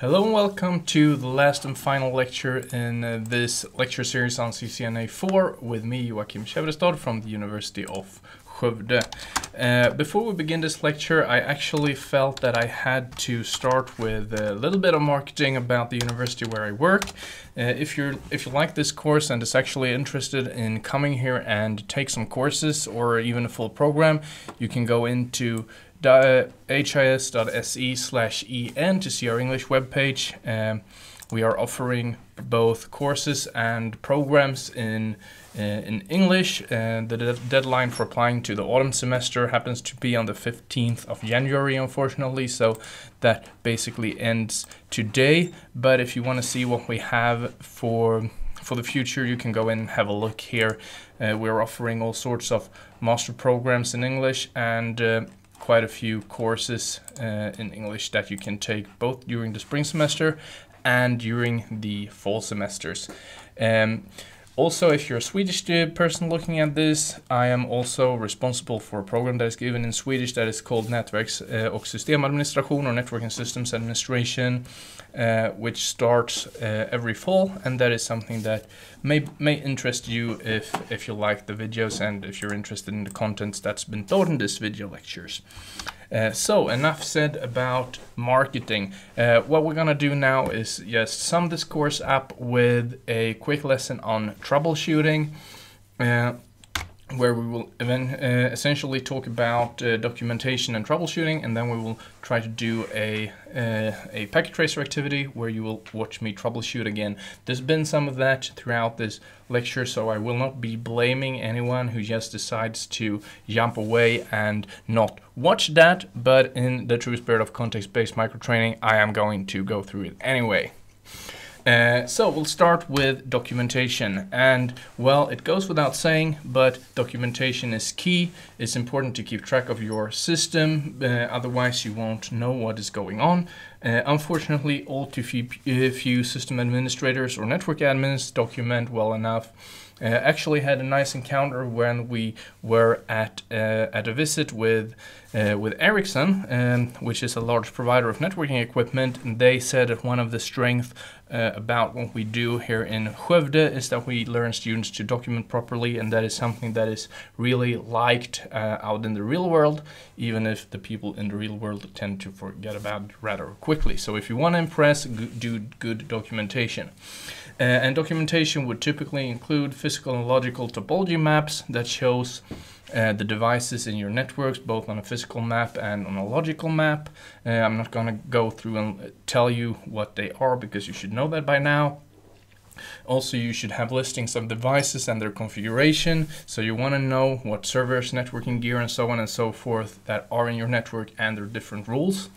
Hello and welcome to the last and final lecture in uh, this lecture series on CCNA 4 with me, Joakim Kävrestad from the University of Skövde. Uh, before we begin this lecture, I actually felt that I had to start with a little bit of marketing about the university where I work. Uh, if you're if you like this course and is actually interested in coming here and take some courses or even a full program, you can go into his.se slash en to see our English webpage. Um, we are offering both courses and programs in uh, in English. The de deadline for applying to the autumn semester happens to be on the 15th of January, unfortunately. So that basically ends today. But if you want to see what we have for for the future, you can go in and have a look here. Uh, we're offering all sorts of master programs in English and uh, quite a few courses uh, in English that you can take both during the spring semester and during the fall semesters. Um, also, if you're a Swedish person looking at this, I am also responsible for a program that is given in Swedish that is called Nätverks uh, och systemadministration or Network and Systems Administration, uh, which starts uh, every fall, and that is something that may may interest you if if you like the videos and if you're interested in the contents that's been taught in this video lectures. Uh, so enough said about marketing. Uh, what we're gonna do now is just sum this course up with a quick lesson on troubleshooting. Uh, where we will uh, essentially talk about uh, documentation and troubleshooting, and then we will try to do a uh, a packet tracer activity where you will watch me troubleshoot again. There's been some of that throughout this lecture, so I will not be blaming anyone who just decides to jump away and not watch that, but in the true spirit of context-based microtraining, I am going to go through it anyway. Uh, so we'll start with documentation. And well it goes without saying but documentation is key. It's important to keep track of your system uh, otherwise you won't know what is going on. Uh, unfortunately all too few, uh, few system administrators or network admins document well enough. Uh, actually had a nice encounter when we were at uh, at a visit with uh, with Ericsson, um, which is a large provider of networking equipment. And they said that one of the strengths uh, about what we do here in Skövde is that we learn students to document properly, and that is something that is really liked uh, out in the real world, even if the people in the real world tend to forget about it rather quickly. So if you want to impress, do good documentation. Uh, and documentation would typically include physical and logical topology maps that shows uh, the devices in your networks, both on a physical map and on a logical map. Uh, I'm not going to go through and tell you what they are because you should know that by now. Also, you should have listings of devices and their configuration. So you want to know what servers, networking gear, and so on and so forth that are in your network and their different rules.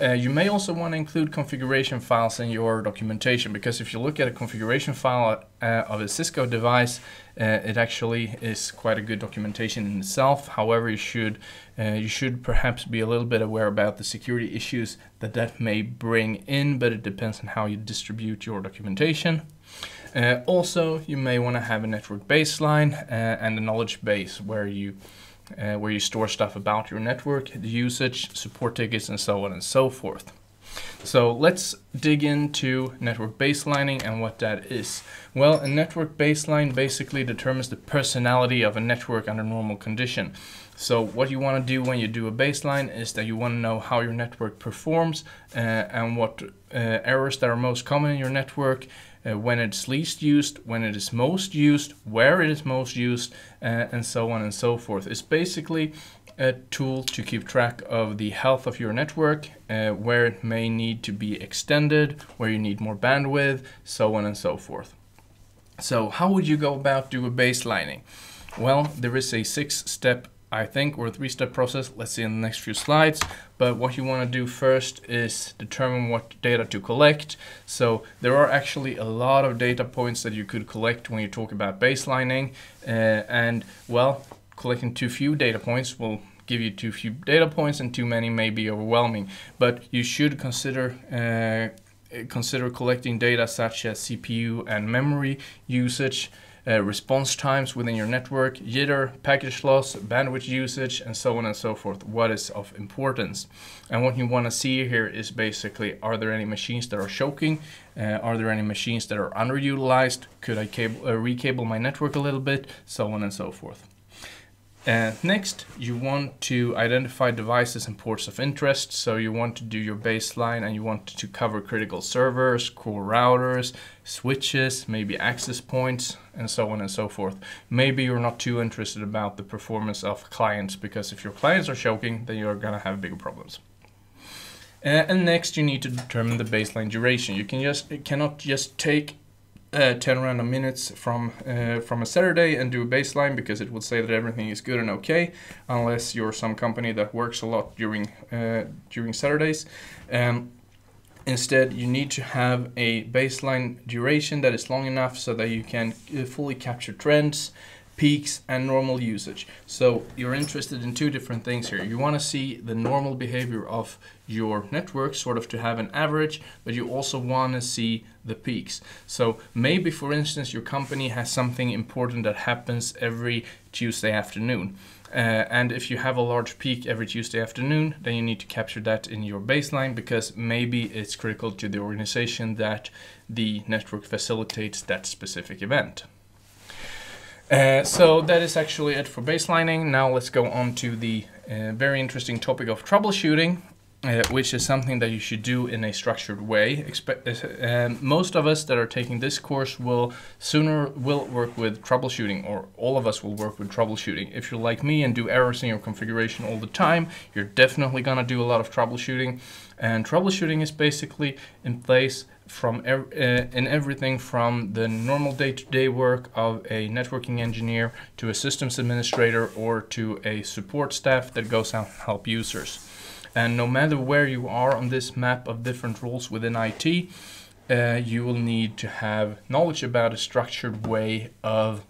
Uh, you may also want to include configuration files in your documentation because if you look at a configuration file uh, of a Cisco device, uh, it actually is quite a good documentation in itself. However, you should uh, you should perhaps be a little bit aware about the security issues that that may bring in, but it depends on how you distribute your documentation. Uh, also, you may want to have a network baseline uh, and a knowledge base where you uh, where you store stuff about your network, the usage, support tickets, and so on and so forth. So let's dig into network baselining and what that is. Well, a network baseline basically determines the personality of a network under normal condition. So what you want to do when you do a baseline is that you want to know how your network performs uh, and what uh, errors that are most common in your network uh, when it's least used, when it is most used, where it is most used, uh, and so on and so forth. It's basically a tool to keep track of the health of your network, uh, where it may need to be extended, where you need more bandwidth, so on and so forth. So how would you go about do a baselining? Well, there is a six-step I think, or three-step process. Let's see in the next few slides. But what you want to do first is determine what data to collect. So there are actually a lot of data points that you could collect when you talk about baselining. Uh, and well, collecting too few data points will give you too few data points and too many may be overwhelming. But you should consider uh, consider collecting data such as CPU and memory usage, uh, response times within your network, jitter, package loss, bandwidth usage, and so on and so forth. What is of importance? And what you want to see here is basically, are there any machines that are choking? Uh, are there any machines that are underutilized? Could I cable, uh, recable my network a little bit? So on and so forth. Uh, next, you want to identify devices and ports of interest. So you want to do your baseline and you want to cover critical servers, core routers, switches, maybe access points, and so on and so forth. Maybe you're not too interested about the performance of clients because if your clients are choking, then you're gonna have bigger problems. Uh, and next, you need to determine the baseline duration. You can just cannot just take uh, 10 random minutes from uh, from a Saturday and do a baseline because it will say that everything is good and okay unless you're some company that works a lot during uh, during Saturdays. Um, instead, you need to have a baseline duration that is long enough so that you can uh, fully capture trends peaks and normal usage. So you're interested in two different things here. You want to see the normal behavior of your network, sort of to have an average, but you also want to see the peaks. So maybe, for instance, your company has something important that happens every Tuesday afternoon. Uh, and if you have a large peak every Tuesday afternoon, then you need to capture that in your baseline because maybe it's critical to the organization that the network facilitates that specific event. Uh, so that is actually it for baselining. Now let's go on to the uh, very interesting topic of troubleshooting, uh, which is something that you should do in a structured way. Uh, most of us that are taking this course will sooner will work with troubleshooting, or all of us will work with troubleshooting. If you're like me and do errors in your configuration all the time, you're definitely gonna do a lot of troubleshooting. And troubleshooting is basically in place from ev uh, in everything from the normal day-to-day -day work of a networking engineer to a systems administrator or to a support staff that goes out and help users. And no matter where you are on this map of different roles within IT, uh, you will need to have knowledge about a structured way of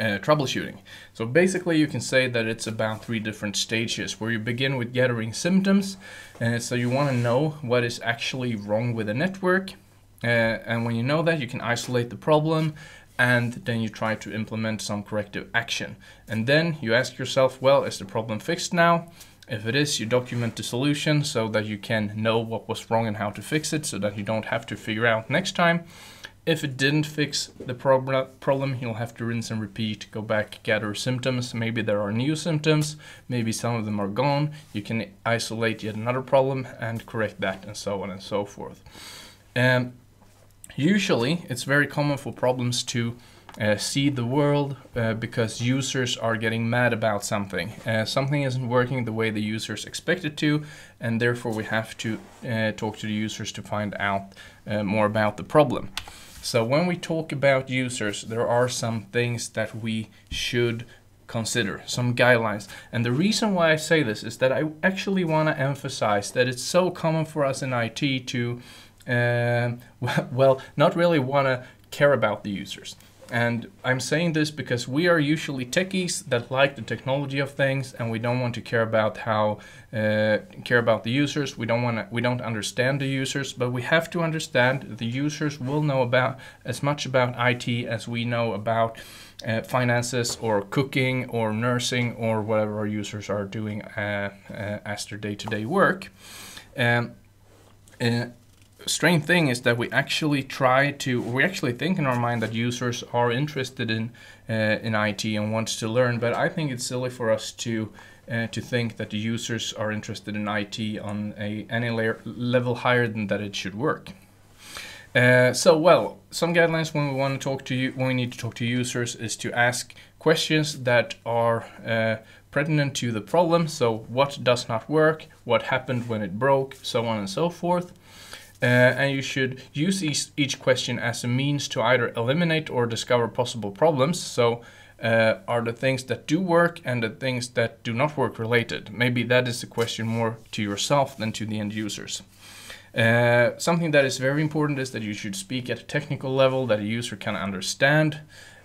uh, troubleshooting. So basically you can say that it's about three different stages where you begin with gathering symptoms. Uh, so you want to know what is actually wrong with the network. Uh, and when you know that, you can isolate the problem and then you try to implement some corrective action. And then you ask yourself, well, is the problem fixed now? If it is, you document the solution so that you can know what was wrong and how to fix it so that you don't have to figure out next time. If it didn't fix the problem, problem, you'll have to rinse and repeat, go back, gather symptoms. Maybe there are new symptoms, maybe some of them are gone. You can isolate yet another problem and correct that, and so on and so forth. And usually, it's very common for problems to uh, see the world uh, because users are getting mad about something. Uh, something isn't working the way the users expect it to, and therefore we have to uh, talk to the users to find out uh, more about the problem. So when we talk about users, there are some things that we should consider, some guidelines. And the reason why I say this is that I actually want to emphasize that it's so common for us in IT to, uh, well, not really want to care about the users. And I'm saying this because we are usually techies that like the technology of things, and we don't want to care about how uh, care about the users. We don't want to. We don't understand the users, but we have to understand the users will know about as much about IT as we know about uh, finances or cooking or nursing or whatever our users are doing uh, uh as their day-to-day -day work. Um, uh, strange thing is that we actually try to, we actually think in our mind that users are interested in uh, in IT and wants to learn, but I think it's silly for us to uh, to think that the users are interested in IT on a any layer, level higher than that it should work. Uh, so, well, some guidelines when we want to talk to you, when we need to talk to users, is to ask questions that are uh, pertinent to the problem. So, what does not work? What happened when it broke? So on and so forth. Uh, and you should use each, each, question as a means to either eliminate or discover possible problems. So, uh, are the things that do work and the things that do not work related? Maybe that is a question more to yourself than to the end users. Uh, something that is very important is that you should speak at a technical level that a user can understand.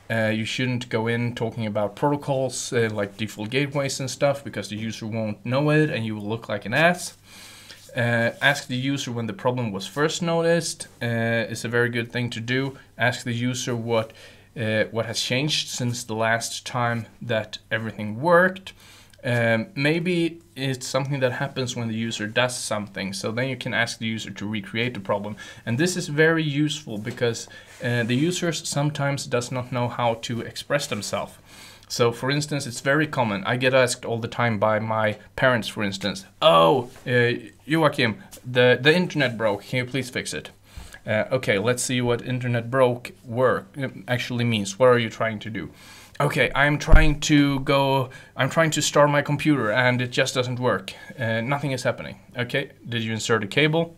Uh, you shouldn't go in talking about protocols uh, like default gateways and stuff because the user won't know it and you will look like an ass. Uh, ask the user when the problem was first noticed uh, is a very good thing to do. Ask the user what uh, what has changed since the last time that everything worked. Um, maybe it's something that happens when the user does something. So then you can ask the user to recreate the problem. And this is very useful because uh, the users sometimes does not know how to express themselves. So for instance, it's very common. I get asked all the time by my parents, for instance, oh, uh, Joakim, the, the internet broke. Can you please fix it? Uh, okay, let's see what internet broke work uh, actually means. What are you trying to do? Okay, I'm trying to go, I'm trying to start my computer and it just doesn't work. Uh, nothing is happening. Okay, did you insert a cable?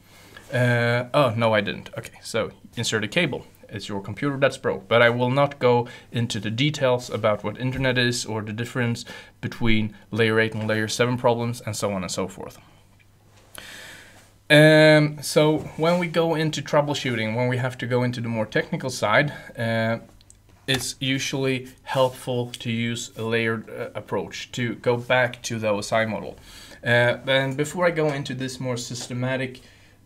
Uh, oh, no, I didn't. Okay, so insert a cable. It's your computer that's broke. But I will not go into the details about what internet is or the difference between layer 8 and layer 7 problems and so on and so forth. Um, so when we go into troubleshooting, when we have to go into the more technical side, uh, it's usually helpful to use a layered uh, approach to go back to the OSI model. Uh, and before I go into this more systematic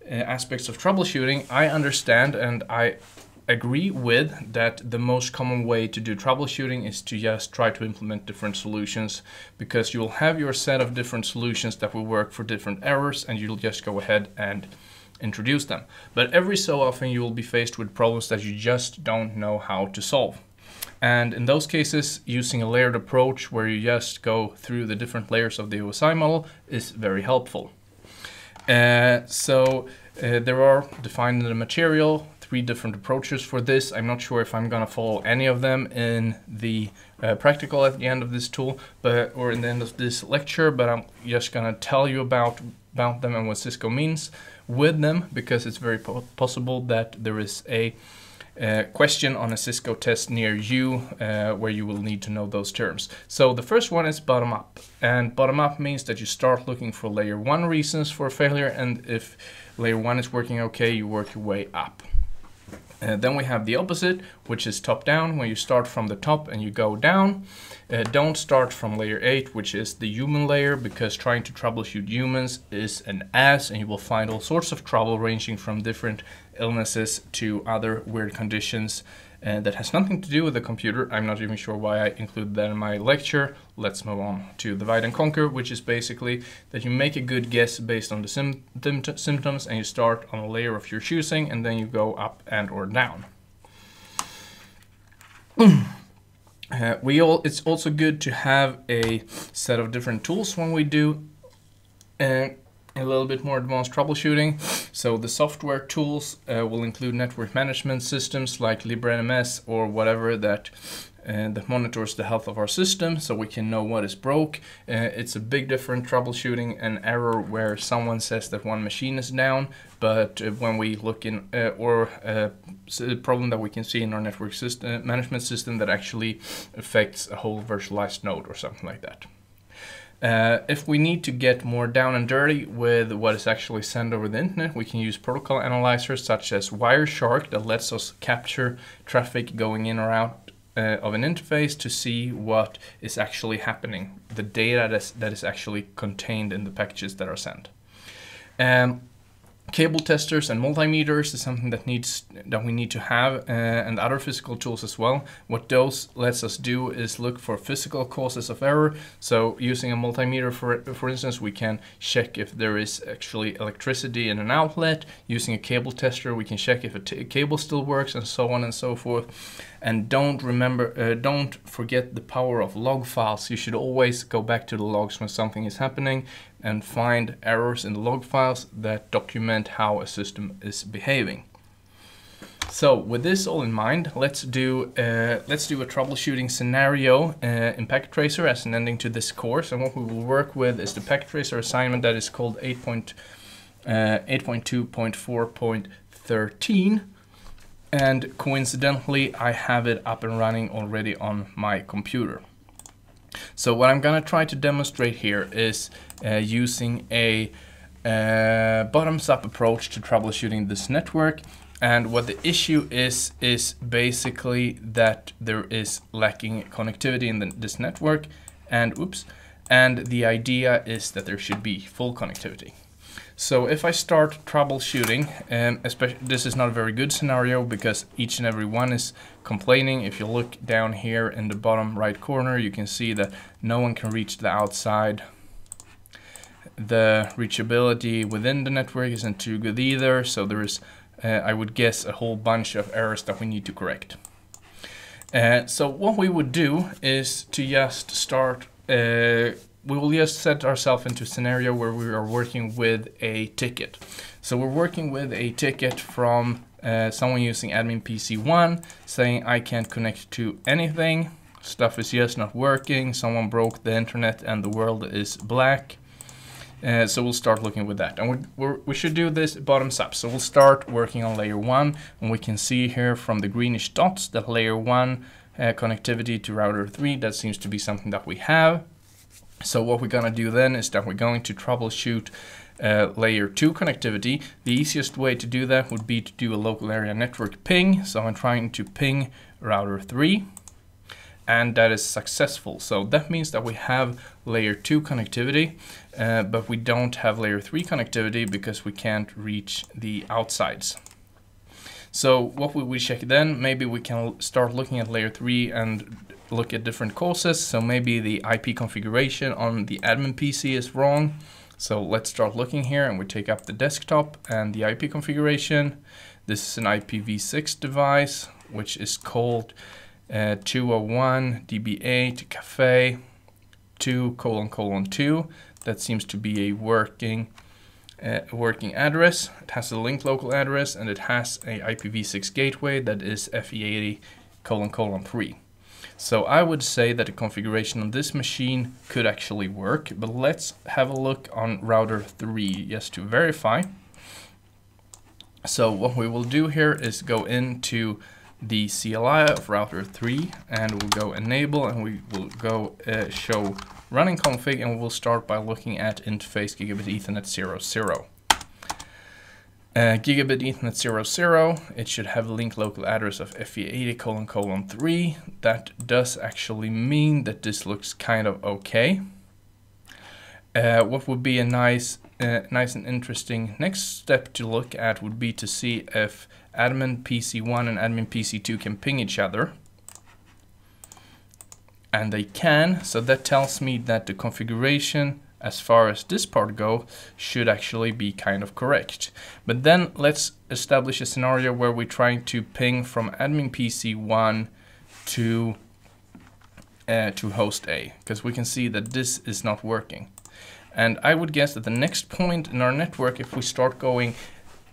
uh, aspects of troubleshooting, I understand and I agree with that the most common way to do troubleshooting is to just try to implement different solutions because you'll have your set of different solutions that will work for different errors and you'll just go ahead and introduce them. But every so often you will be faced with problems that you just don't know how to solve. And in those cases, using a layered approach where you just go through the different layers of the OSI model is very helpful. Uh, so uh, there are defined in the material three different approaches for this. I'm not sure if I'm gonna follow any of them in the uh, practical at the end of this tool, but or in the end of this lecture, but I'm just gonna tell you about about them and what Cisco means with them because it's very po possible that there is a uh, question on a Cisco test near you uh, where you will need to know those terms. So the first one is bottom up and bottom up means that you start looking for layer one reasons for failure and if layer one is working okay you work your way up. Uh, then we have the opposite, which is top down, when you start from the top and you go down. Uh, don't start from layer 8, which is the human layer, because trying to troubleshoot humans is an ass, and you will find all sorts of trouble ranging from different illnesses to other weird conditions uh, that has nothing to do with the computer. I'm not even sure why I included that in my lecture. Let's move on to divide and conquer, which is basically that you make a good guess based on the symptoms and you start on a layer of your choosing and then you go up and or down. uh, we all, it's also good to have a set of different tools when we do uh, a little bit more advanced troubleshooting. So the software tools uh, will include network management systems like LibreNMS or whatever that uh, that monitors the health of our system so we can know what is broke. Uh, it's a big difference troubleshooting an error where someone says that one machine is down, but uh, when we look in, uh, or uh, a problem that we can see in our network system, management system that actually affects a whole virtualized node or something like that. Uh, if we need to get more down and dirty with what is actually sent over the internet, we can use protocol analyzers such as Wireshark that lets us capture traffic going in or out uh, of an interface to see what is actually happening, the data that is, that is actually contained in the packages that are sent. Um, cable testers and multimeters is something that needs that we need to have uh, and other physical tools as well. What those lets us do is look for physical causes of error. So using a multimeter for for instance we can check if there is actually electricity in an outlet. Using a cable tester we can check if a cable still works and so on and so forth and don't remember uh, don't forget the power of log files you should always go back to the logs when something is happening and find errors in the log files that document how a system is behaving. So with this all in mind, let's do uh, let's do a troubleshooting scenario uh, in Packet Tracer as an ending to this course. And what we will work with is the Packet Tracer assignment that is called 8.2.4.13. And coincidentally, I have it up and running already on my computer. So what I'm gonna try to demonstrate here is uh, using a uh, bottoms-up approach to troubleshooting this network. And what the issue is, is basically that there is lacking connectivity in the, this network and oops, and the idea is that there should be full connectivity. So if I start troubleshooting, and especially this is not a very good scenario because each and every one is complaining. If you look down here in the bottom right corner, you can see that no one can reach the outside. The reachability within the network isn't too good either, so there is, uh, I would guess, a whole bunch of errors that we need to correct. Uh, so what we would do is to just start uh, we will just set ourselves into a scenario where we are working with a ticket. So we're working with a ticket from uh, someone using admin PC1 saying I can't connect to anything, stuff is just not working, someone broke the internet and the world is black. Uh, so we'll start looking with that. And we we should do this bottoms up. So we'll start working on layer one and we can see here from the greenish dots that layer one uh, connectivity to router three, that seems to be something that we have. So what we're going to do then is that we're going to troubleshoot uh, layer 2 connectivity. The easiest way to do that would be to do a local area network ping. So I'm trying to ping router 3 and that is successful. So that means that we have layer 2 connectivity, uh, but we don't have layer 3 connectivity because we can't reach the outsides. So what would we check then? Maybe we can start looking at layer 3 and look at different causes. So maybe the IP configuration on the admin PC is wrong. So let's start looking here and we take up the desktop and the IP configuration. This is an IPv6 device, which is called uh, 201 db8 cafe 2 colon colon 2. That seems to be a working uh, working address. It has a link local address and it has a IPv6 gateway that is FE80 colon colon 3. So I would say that the configuration on this machine could actually work, but let's have a look on router 3 just to verify. So what we will do here is go into the CLI of router 3 and we'll go enable and we will go uh, show running config and we'll start by looking at interface gigabit ethernet 00. Uh, gigabit Ethernet 00, 0. it should have a link local address of FE80 colon colon 3. That does actually mean that this looks kind of okay. Uh, what would be a nice, uh, nice and interesting next step to look at would be to see if admin PC1 and admin PC2 can ping each other. And they can, so that tells me that the configuration as far as this part go should actually be kind of correct. But then let's establish a scenario where we're trying to ping from admin PC 1 to uh, to host A because we can see that this is not working. And I would guess that the next point in our network, if we start going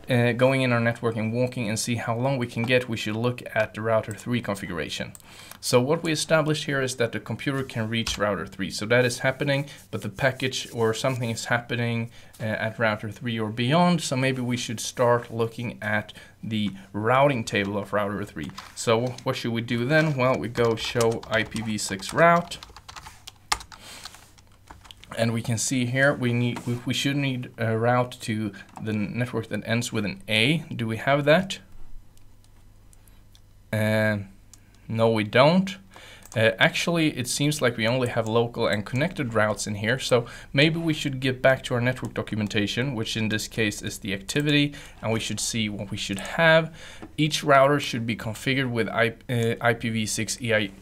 uh, going in our network and walking and see how long we can get, we should look at the router 3 configuration. So what we established here is that the computer can reach router 3. So that is happening, but the package or something is happening uh, at router 3 or beyond. So maybe we should start looking at the routing table of router 3. So what should we do then? Well, we go show IPv6 route and we can see here we need we, we should need a route to the network that ends with an A. Do we have that? Uh, no, we don't. Uh, actually, it seems like we only have local and connected routes in here, so maybe we should get back to our network documentation, which in this case is the activity, and we should see what we should have. Each router should be configured with I, uh, IPv6 EI,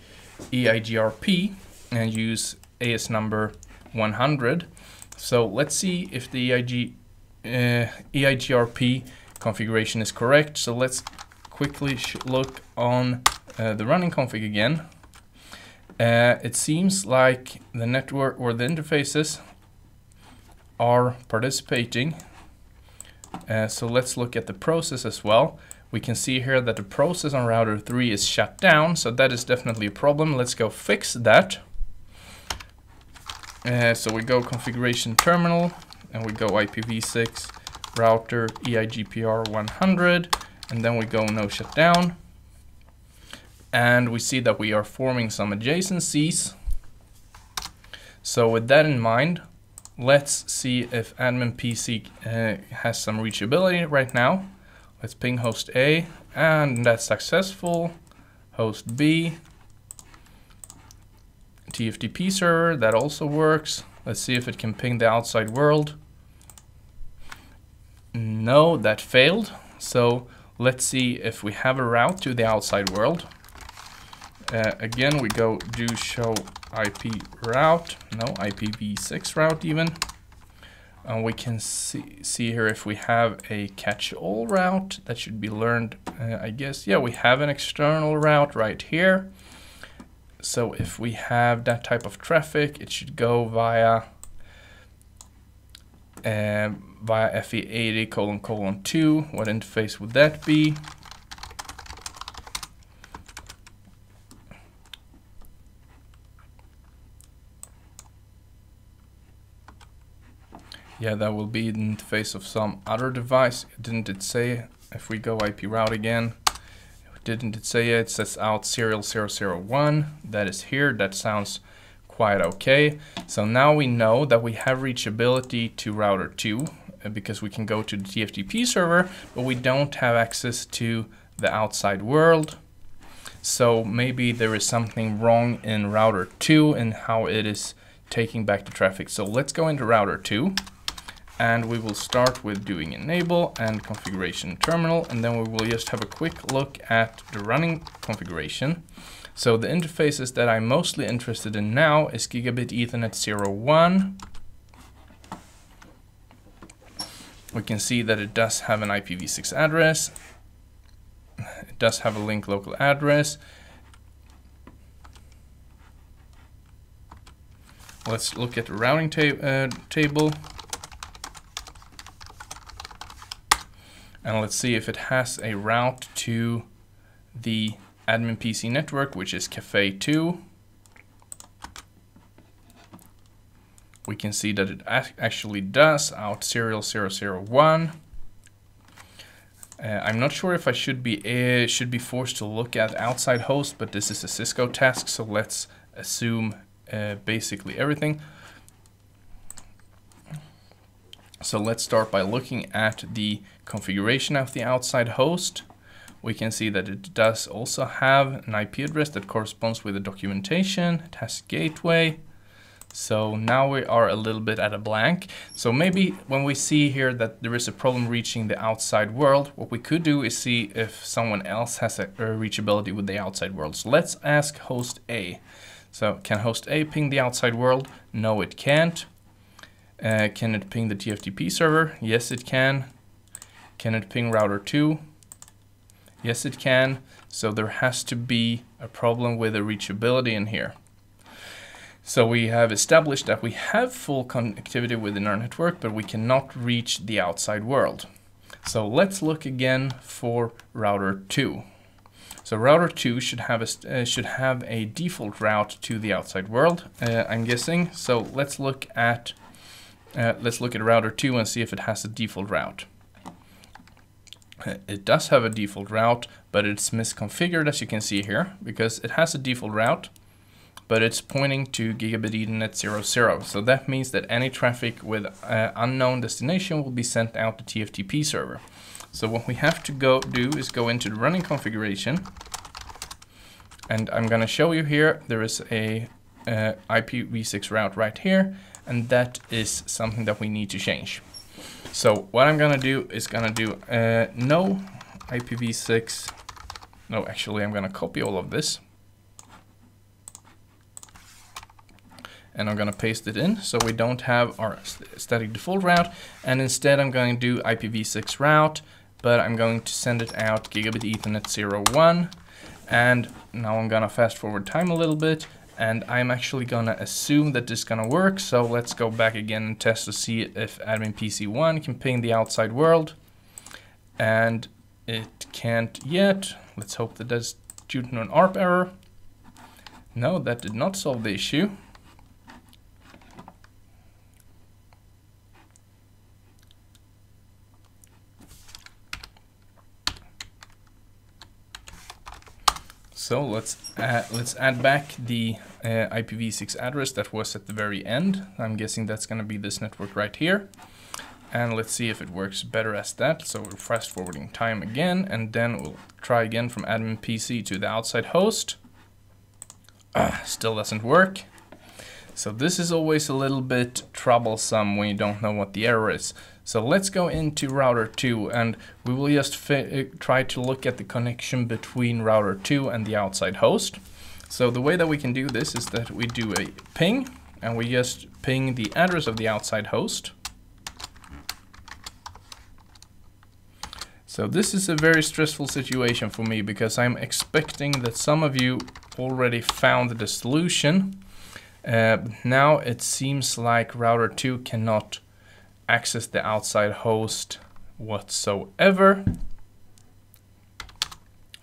EIGRP and use AS number 100. So let's see if the EIG, uh, EIGRP configuration is correct. So let's quickly look on uh, the running config again. Uh, it seems like the network or the interfaces are participating. Uh, so let's look at the process as well. We can see here that the process on router 3 is shut down, so that is definitely a problem. Let's go fix that. Uh, so we go configuration terminal and we go IPv6 router EIGRP 100 and then we go no shutdown and we see that we are forming some adjacencies. So with that in mind, let's see if admin PC uh, has some reachability right now. Let's ping host A and that's successful. Host B TFTP server, that also works. Let's see if it can ping the outside world. No, that failed. So let's see if we have a route to the outside world. Uh, again, we go do show IP route, no, IPv6 route even. And we can see, see here if we have a catch-all route that should be learned, uh, I guess. Yeah, we have an external route right here. So if we have that type of traffic, it should go via uh, via FE80 colon colon 2. What interface would that be? Yeah, that will be the interface of some other device. Didn't it say if we go IP route again? Didn't it say it? Says out serial 001. That is here. That sounds quite okay. So now we know that we have reachability to router 2 uh, because we can go to the TFTP server, but we don't have access to the outside world. So maybe there is something wrong in router 2 and how it is taking back the traffic. So let's go into router 2 and we will start with doing enable and configuration terminal and then we will just have a quick look at the running configuration. So the interfaces that I'm mostly interested in now is Gigabit Ethernet 01. We can see that it does have an IPv6 address. It does have a link local address. Let's look at the routing ta uh, table. And let's see if it has a route to the admin PC network, which is Cafe 2. We can see that it actually does out serial 001. Uh, I'm not sure if I should be uh, should be forced to look at outside host, but this is a Cisco task, so let's assume uh, basically everything. So let's start by looking at the configuration of the outside host. We can see that it does also have an IP address that corresponds with the documentation. It has gateway. So now we are a little bit at a blank. So maybe when we see here that there is a problem reaching the outside world, what we could do is see if someone else has a, reachability with the outside world. So let's ask host A. So can host A ping the outside world? No, it can't. Uh, can it ping the TFTP server? Yes, it can. Can it ping router 2? Yes, it can. So there has to be a problem with the reachability in here. So we have established that we have full connectivity within our network, but we cannot reach the outside world. So let's look again for router 2. So router 2 should have a, uh, should have a default route to the outside world, uh, I'm guessing. So let's look at uh, let's look at router 2 and see if it has a default route. It does have a default route, but it's misconfigured as you can see here because it has a default route, but it's pointing to gigabit ethernet 00. So that means that any traffic with uh, unknown destination will be sent out to TFTP server. So what we have to go do is go into the running configuration and I'm going to show you here there is a uh, IPv6 route right here and that is something that we need to change. So what I'm gonna do is gonna do uh, no IPv6, no actually I'm gonna copy all of this. And I'm gonna paste it in so we don't have our static default route. And instead I'm going to do IPv6 route but I'm going to send it out gigabit ethernet 01 and now I'm gonna fast forward time a little bit and I'm actually gonna assume that this is gonna work. So let's go back again and test to see if admin PC1 can ping the outside world. And it can't yet. Let's hope that that's due to an ARP error. No, that did not solve the issue. So let's add, let's add back the uh, IPv6 address that was at the very end. I'm guessing that's going to be this network right here. And let's see if it works better as that. So we're fast forwarding time again, and then we'll try again from admin PC to the outside host. Uh, still doesn't work. So this is always a little bit troublesome when you don't know what the error is. So let's go into router 2 and we will just uh, try to look at the connection between router 2 and the outside host. So the way that we can do this is that we do a ping and we just ping the address of the outside host. So this is a very stressful situation for me because I'm expecting that some of you already found the solution. Uh, now it seems like router 2 cannot access the outside host whatsoever.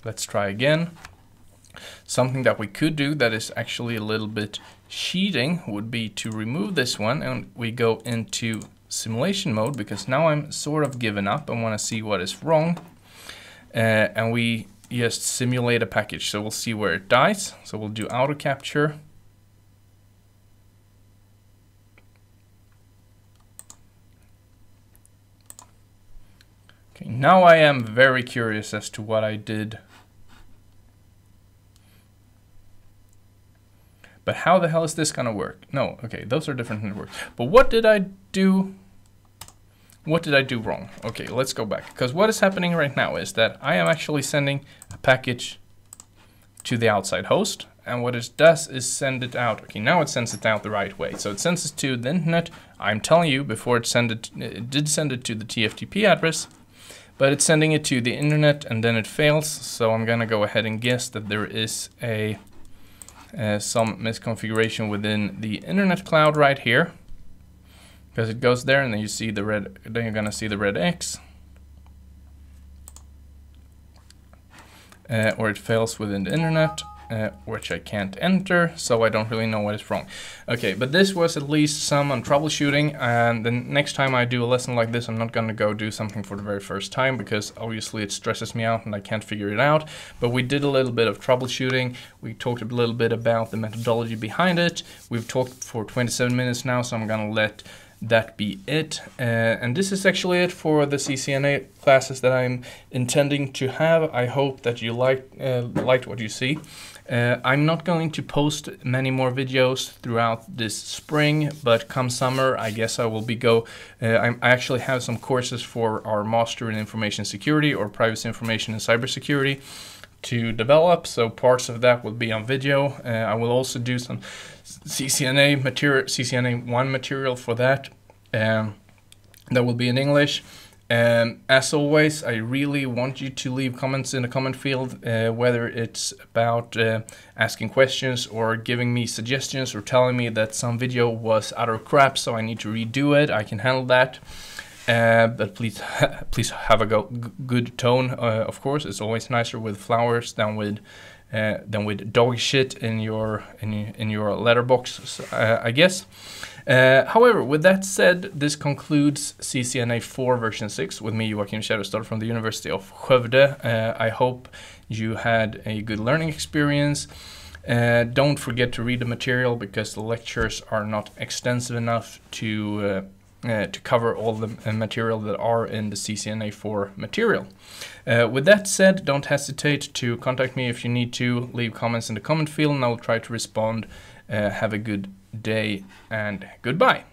Let's try again. Something that we could do that is actually a little bit cheating would be to remove this one and we go into simulation mode because now I'm sort of given up and want to see what is wrong. Uh, and we just simulate a package. So we'll see where it dies. So we'll do auto capture. Okay, now I am very curious as to what I did. But how the hell is this gonna work? No, okay, those are different networks. But what did I do what did I do wrong? Okay, let's go back. Because what is happening right now is that I am actually sending a package to the outside host. And what it does is send it out. Okay, now it sends it out the right way. So it sends it to the internet. I'm telling you, before it sent it, it did send it to the TFTP address. But it's sending it to the internet and then it fails. So I'm gonna go ahead and guess that there is a uh, some misconfiguration within the internet cloud right here. Because it goes there and then you see the red then you're gonna see the red X. Uh, or it fails within the internet uh, which I can't enter, so I don't really know what is wrong. Okay, but this was at least some on troubleshooting, and the next time I do a lesson like this, I'm not gonna go do something for the very first time, because obviously it stresses me out and I can't figure it out, but we did a little bit of troubleshooting, we talked a little bit about the methodology behind it, we've talked for 27 minutes now, so I'm gonna let that be it. Uh, and this is actually it for the CCNA classes that I'm intending to have. I hope that you liked, uh, liked what you see. Uh, I'm not going to post many more videos throughout this spring, but come summer, I guess I will be go. Uh, I actually have some courses for our Master in Information Security or Privacy Information and Cybersecurity to develop. So parts of that will be on video. Uh, I will also do some CCNA material, CCNA one material for that. Um, that will be in English. Um, as always, I really want you to leave comments in the comment field, uh, whether it's about uh, asking questions or giving me suggestions or telling me that some video was utter crap, so I need to redo it. I can handle that. Uh, but please, please have a go good tone. Uh, of course, it's always nicer with flowers than with uh, than with dog shit in your in, in your letterbox. Uh, I guess. Uh, however, with that said, this concludes CCNA 4 version 6 with me, Joakim Kävrestad from the University of Skövde. Uh, I hope you had a good learning experience. Uh, don't forget to read the material because the lectures are not extensive enough to uh, uh, to cover all the uh, material that are in the CCNA4 material. Uh, with that said, don't hesitate to contact me if you need to. Leave comments in the comment field and I will try to respond. Uh, have a good day and goodbye.